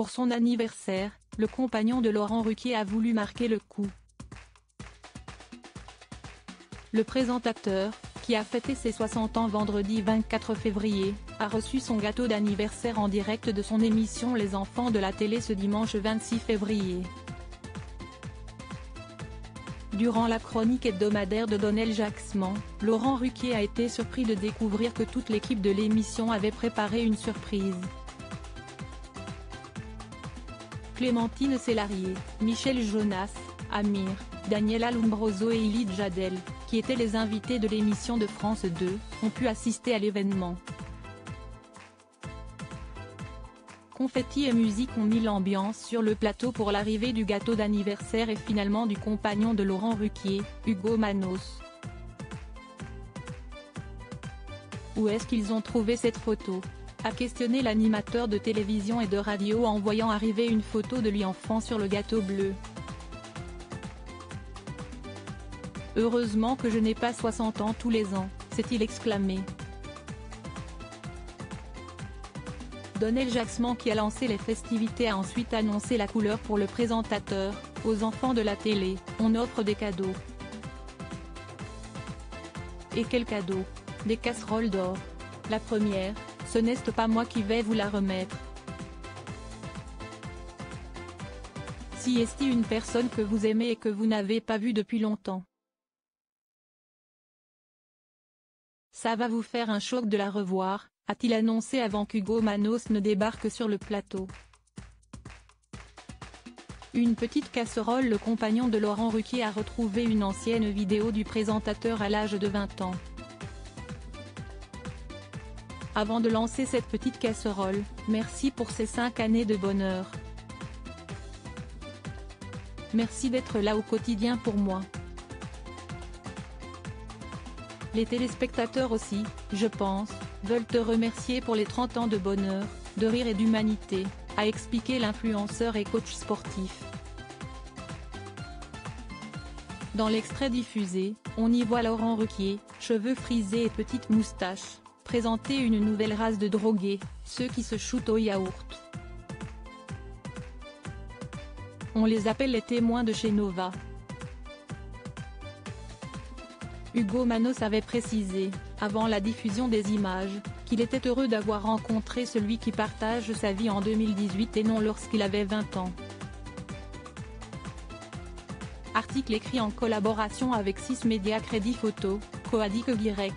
Pour son anniversaire, le compagnon de Laurent Ruquier a voulu marquer le coup. Le présentateur, qui a fêté ses 60 ans vendredi 24 février, a reçu son gâteau d'anniversaire en direct de son émission Les Enfants de la télé ce dimanche 26 février. Durant la chronique hebdomadaire de Donnel Jacksman, Laurent Ruquier a été surpris de découvrir que toute l'équipe de l'émission avait préparé une surprise. Clémentine Célarier, Michel Jonas, Amir, Daniela Lumbroso et Ilid Jadel, qui étaient les invités de l'émission de France 2, ont pu assister à l'événement. Confetti et musique ont mis l'ambiance sur le plateau pour l'arrivée du gâteau d'anniversaire et finalement du compagnon de Laurent Ruquier, Hugo Manos. Où est-ce qu'ils ont trouvé cette photo? A questionné l'animateur de télévision et de radio en voyant arriver une photo de lui enfant sur le gâteau bleu. Heureusement que je n'ai pas 60 ans tous les ans, s'est-il exclamé. Donnel Jacksman qui a lancé les festivités a ensuite annoncé la couleur pour le présentateur, aux enfants de la télé, on offre des cadeaux. Et quel cadeau? Des casseroles d'or. La première, ce n'est pas moi qui vais vous la remettre. Si est une personne que vous aimez et que vous n'avez pas vue depuis longtemps? Ça va vous faire un choc de la revoir, a-t-il annoncé avant qu'Hugo Manos ne débarque sur le plateau. Une petite casserole Le compagnon de Laurent Ruquier a retrouvé une ancienne vidéo du présentateur à l'âge de 20 ans. Avant de lancer cette petite casserole, merci pour ces 5 années de bonheur. Merci d'être là au quotidien pour moi. Les téléspectateurs aussi, je pense, veulent te remercier pour les 30 ans de bonheur, de rire et d'humanité, a expliqué l'influenceur et coach sportif. Dans l'extrait diffusé, on y voit Laurent Ruquier, cheveux frisés et petite moustache présenter une nouvelle race de drogués, ceux qui se shootent au yaourt. On les appelle les témoins de chez Nova. Hugo Manos avait précisé, avant la diffusion des images, qu'il était heureux d'avoir rencontré celui qui partage sa vie en 2018 et non lorsqu'il avait 20 ans. Article écrit en collaboration avec 6 médias Crédit Photo, Coadic Guirec.